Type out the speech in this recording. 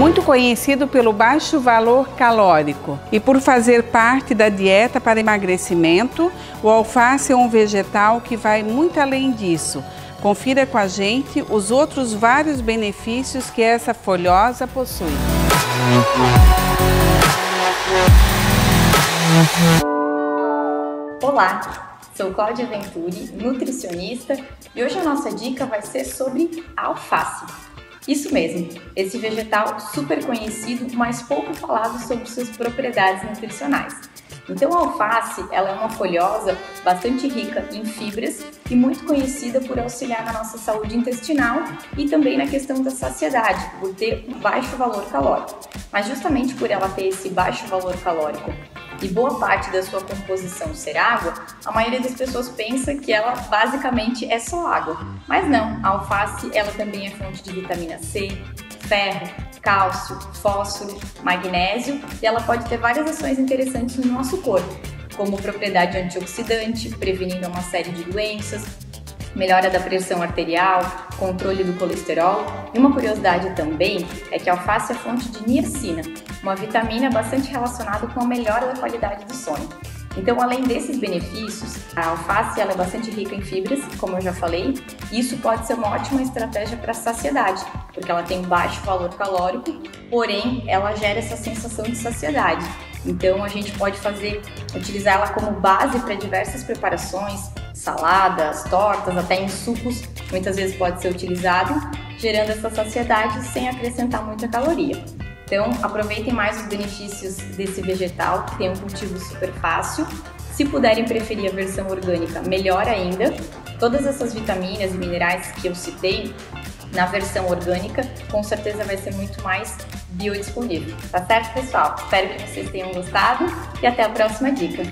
muito conhecido pelo baixo valor calórico e por fazer parte da dieta para emagrecimento, o alface é um vegetal que vai muito além disso. Confira com a gente os outros vários benefícios que essa folhosa possui. Olá, sou Cláudia Venturi, nutricionista, e hoje a nossa dica vai ser sobre alface. Isso mesmo, esse vegetal super conhecido, mas pouco falado sobre suas propriedades nutricionais. Então a alface, ela é uma folhosa bastante rica em fibras e muito conhecida por auxiliar na nossa saúde intestinal e também na questão da saciedade, por ter um baixo valor calórico. Mas justamente por ela ter esse baixo valor calórico e boa parte da sua composição ser água, a maioria das pessoas pensa que ela basicamente é só água. Mas não, a alface ela também é fonte de vitamina C, ferro, cálcio, fósforo, magnésio e ela pode ter várias ações interessantes no nosso corpo, como propriedade antioxidante, prevenindo uma série de doenças, melhora da pressão arterial, controle do colesterol. E uma curiosidade também é que a alface é fonte de niacina, uma vitamina bastante relacionada com a melhora da qualidade do sono. Então, além desses benefícios, a alface ela é bastante rica em fibras, como eu já falei, e isso pode ser uma ótima estratégia para saciedade, porque ela tem baixo valor calórico, porém ela gera essa sensação de saciedade. Então, a gente pode fazer, utilizar ela como base para diversas preparações, saladas, tortas, até em sucos, muitas vezes pode ser utilizado, gerando essa saciedade sem acrescentar muita caloria. Então, aproveitem mais os benefícios desse vegetal, que tem um cultivo super fácil. Se puderem preferir a versão orgânica, melhor ainda. Todas essas vitaminas e minerais que eu citei na versão orgânica, com certeza vai ser muito mais biodisponível. Tá certo, pessoal? Espero que vocês tenham gostado e até a próxima dica.